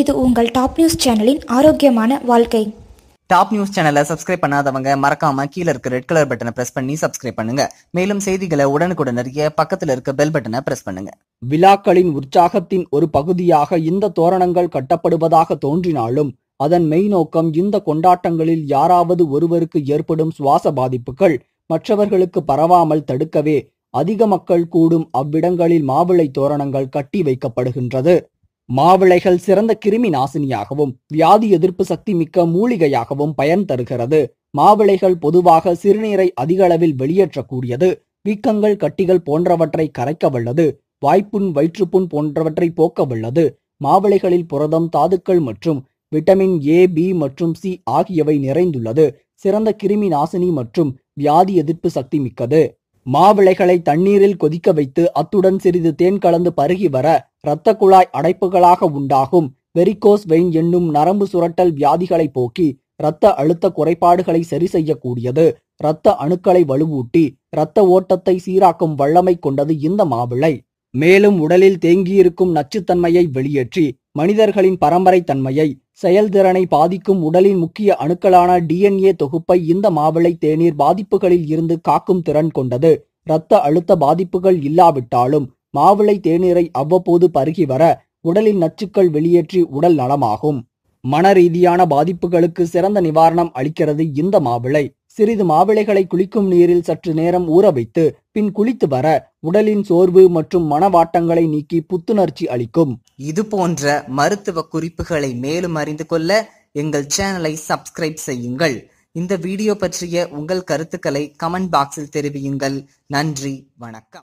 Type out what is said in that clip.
இது உங்கள் top news சேனலின் ஆரோக்கியமான வாழ்க்கை. டாப் நியூஸ் சேனலை சப்ஸ்கிரைப் பண்ணாதவங்க மறக்காம கீழ இருக்க ரெட் கலர் பட்டனை பிரஸ் பண்ணி சப்ஸ்கிரைப் பண்ணுங்க. மேலும் செய்திகளை உடனுக்குடன் அறிய பக்கத்துல இருக்க பெல் பட்டனை பிரஸ் பண்ணுங்க. விழாக்களின் உற்சாகத்தின் ஒரு பகுதியாக இந்த தோரணங்கள் கட்டப்படுவதாக தோன்றினாலும் அதன் மெய் நோக்கம் இந்த கொண்டாட்டங்களில் யாராவது ஒருவருக்கு ஏற்படும் சுவாச பாதிப்புகள் மற்றவர்களுக்கு பரவாமல் தடுக்கவே அதிக மக்கள் கூடும் அவ்விடங்களில் மாவிளை தோரணங்கள் கட்டி வைக்கப்படுகின்றது. மாவிளைகள் சிறந்த கிருமி நாசினியாகவும் வியாதி எதிர்ப்பு சக்தி மிக்க மூலிகையாகவும் பயன் தருகிறது. மாவிளைகள் பொதுவாக சிறுநீரை அதிக அளவில் வெளியேற்றக்கூடியது. வீக்கங்கள் கட்டிகள் போன்றவற்றை கரைக்க வல்லது வாய்ப்புண் வயிற்றுப்புண் போன்றவற்றை போக்க வல்லது மாவிளைகளில் புரதம் தாதுக்கள் மற்றும் விட்டமின் ஏ பி மற்றும் சி ஆகியவை நிறைந்துள்ளது. சிறந்த கிருமி நாசினி மற்றும் வியாதி எதிர்ப்பு சக்தி மிக்கது. மாவிளைகளை தண்ணீரில் கொதிக்க வைத்து அத்துடன் சிறிது தேன் கலந்து பருகி வர இரத்த குழாய் அடைப்புகளாக உண்டாகும். வெரிகோஸ் வெயின் என்னும் நரம்பு சுரட்டல் வியாதிகளை போக்கி இரத்த அழுத்த குறைபாடுகளை சரி செய்யக்கூடியது. இரத்த அணுக்களை வலுவூட்டி இரத்த ஓட்டத்தை சீராக்கும் வல்லமை கொண்டது இந்த மாவிளை. மேலும் உடலில் தேங்கியிருக்கும் நச்சுத்தன்மையை வெளியேற்றி மனிதர்களின் பரம்பரை தன்மையை செயல்திறனை பாதிக்கும் உடலின் முக்கிய அணுக்களான டிஎன்ஏ தொகுப்பை இந்த மாவிளை தேநீர் பாதிப்புகளில் இருந்து காக்கும் திறன் கொண்டது. இரத்த அழுத்த பாதிப்புகள் இல்லாவிட்டாலும் மாவிளை தேநீரை அவ்வப்போது பருகி வர உடலின் நச்சுக்கள் வெளியேற்றி உடல் நலமாகும். மன ரீதியான பாதிப்புகளுக்கு சிறந்த நிவாரணம் அளிக்கிறது இந்த மாவிளை. சிறிது மாவிளைகளை குளிக்கும் நீரில் சற்று நேரம் ஊற வைத்து பின் குளித்து வர உடலின் சோர்வு மற்றும் மனவாட்டங்களை நீக்கி புத்துணர்ச்சி அளிக்கும். இது போன்ற மருத்துவ குறிப்புகளை மேலும் அறிந்து கொள்ள எங்கள் சேனலை சப்ஸ்கிரைப் செய்யுங்கள். இந்த வீடியோ பற்றிய உங்கள் கருத்துக்களை கமெண்ட் பாக்ஸில் தெரிவியுங்கள். நன்றி வணக்கம்.